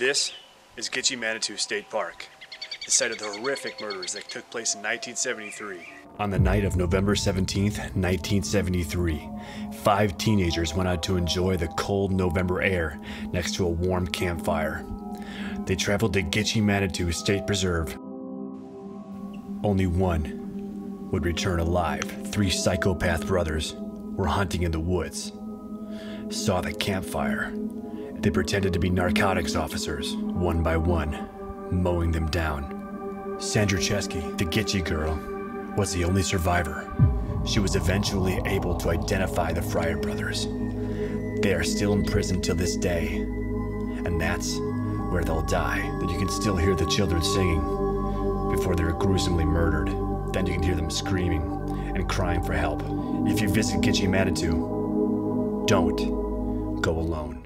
This is Gitchie Manitou State Park, the site of the horrific murders that took place in 1973. On the night of November 17th, 1973, five teenagers went out to enjoy the cold November air next to a warm campfire. They traveled to Gitchie Manitou State Preserve. Only one would return alive. Three psychopath brothers were hunting in the woods, saw the campfire. They pretended to be narcotics officers, one by one, mowing them down. Sandra Cheskey, the Gitchie girl, was the only survivor. She was eventually able to identify the Fryer brothers. They are still in prison till this day, and that's where they'll die. That you can still hear the children singing before they're gruesomely murdered. Then you can hear them screaming and crying for help. If you visit Gitchie Manitou, don't go alone.